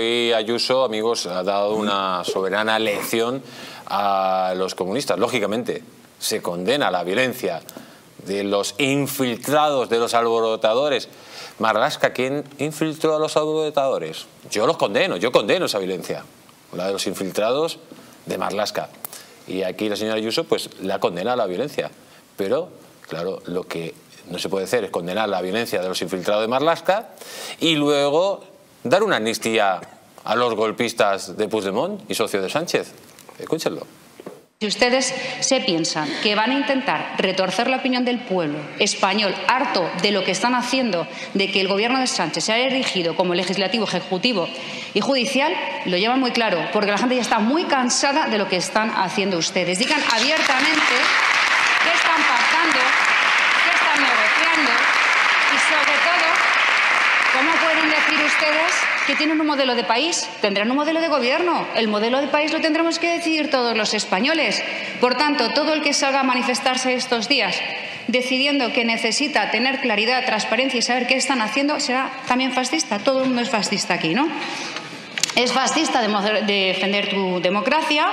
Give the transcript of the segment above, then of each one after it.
Hoy Ayuso, amigos, ha dado una soberana lección a los comunistas. Lógicamente, se condena la violencia de los infiltrados, de los alborotadores. Marlaska, ¿quién infiltró a los alborotadores? Yo los condeno, yo condeno esa violencia, la de los infiltrados de Marlaska. Y aquí la señora Ayuso pues la condena a la violencia. Pero, claro, lo que no se puede hacer es condenar la violencia de los infiltrados de Marlaska y luego dar una amnistía a los golpistas de Puigdemont y socios de Sánchez. Escúchenlo. Si ustedes se piensan que van a intentar retorcer la opinión del pueblo español, harto de lo que están haciendo, de que el gobierno de Sánchez se haya erigido como legislativo, ejecutivo y judicial, lo llevan muy claro, porque la gente ya está muy cansada de lo que están haciendo ustedes. Digan abiertamente qué están pactando, qué están negociando y, sobre todo, cómo pueden decir ustedes que tienen un modelo de país, tendrán un modelo de gobierno. El modelo de país lo tendremos que decidir todos los españoles. Por tanto, todo el que salga a manifestarse estos días decidiendo que necesita tener claridad, transparencia y saber qué están haciendo, será también fascista. Todo el mundo es fascista aquí, ¿no? Es fascista defender tu democracia,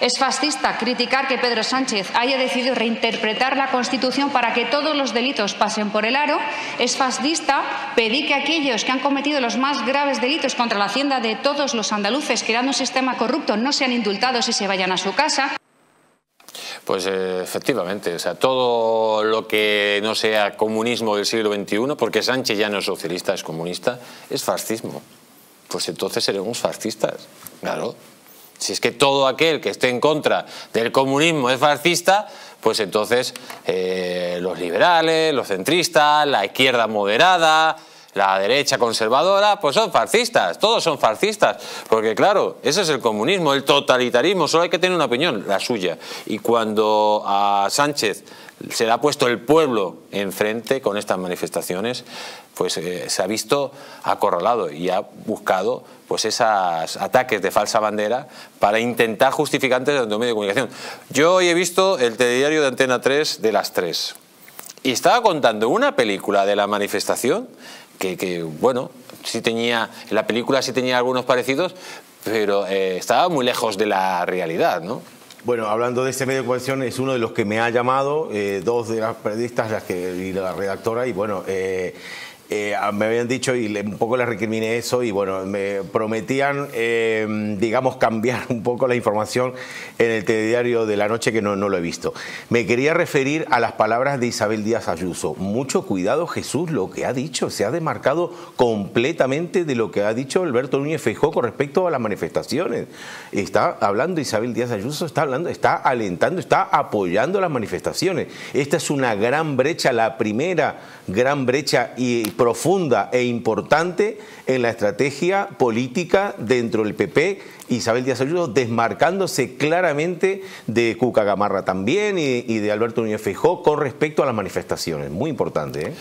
es fascista criticar que Pedro Sánchez haya decidido reinterpretar la Constitución para que todos los delitos pasen por el aro. Es fascista pedir que aquellos que han cometido los más graves delitos contra la hacienda de todos los andaluces, creando un sistema corrupto, no sean indultados y se vayan a su casa. Pues eh, efectivamente, o sea, todo lo que no sea comunismo del siglo XXI, porque Sánchez ya no es socialista, es comunista, es fascismo. Pues entonces seremos fascistas, claro. Si es que todo aquel que esté en contra del comunismo es fascista, pues entonces eh, los liberales, los centristas, la izquierda moderada, la derecha conservadora, pues son fascistas, todos son fascistas, porque claro, ese es el comunismo, el totalitarismo, solo hay que tener una opinión, la suya. Y cuando a Sánchez se le ha puesto el pueblo enfrente con estas manifestaciones, pues eh, se ha visto acorralado y ha buscado pues esos ataques de falsa bandera para intentar justificantes de los medios de comunicación. Yo hoy he visto el telediario de Antena 3 de las 3 y estaba contando una película de la manifestación que, bueno, sí tenía, en la película sí tenía algunos parecidos, pero eh, estaba muy lejos de la realidad, ¿no? Bueno, hablando de este medio de comunicación, es uno de los que me ha llamado, eh, dos de las periodistas las que, y la redactora, y bueno, eh, eh, me habían dicho y un poco les recriminé eso y bueno, me prometían, eh, digamos, cambiar un poco la información en el telediario de la noche que no, no, lo he visto. Me quería referir a las palabras de Isabel Díaz Ayuso. Mucho cuidado Jesús, lo que ha dicho, se ha demarcado completamente de lo que ha dicho Alberto Núñez Feijóo con respecto a las manifestaciones. Está hablando Isabel Díaz Ayuso, está hablando, está alentando, está apoyando las manifestaciones. Esta es una gran brecha, la primera gran brecha y profunda e importante en la estrategia política dentro del PP. Isabel Díaz Ayuso desmarcándose claramente de Cuca Gamarra también y, de Alberto Núñez Feijóo con respecto a las manifestaciones. Muy importante. ¿eh?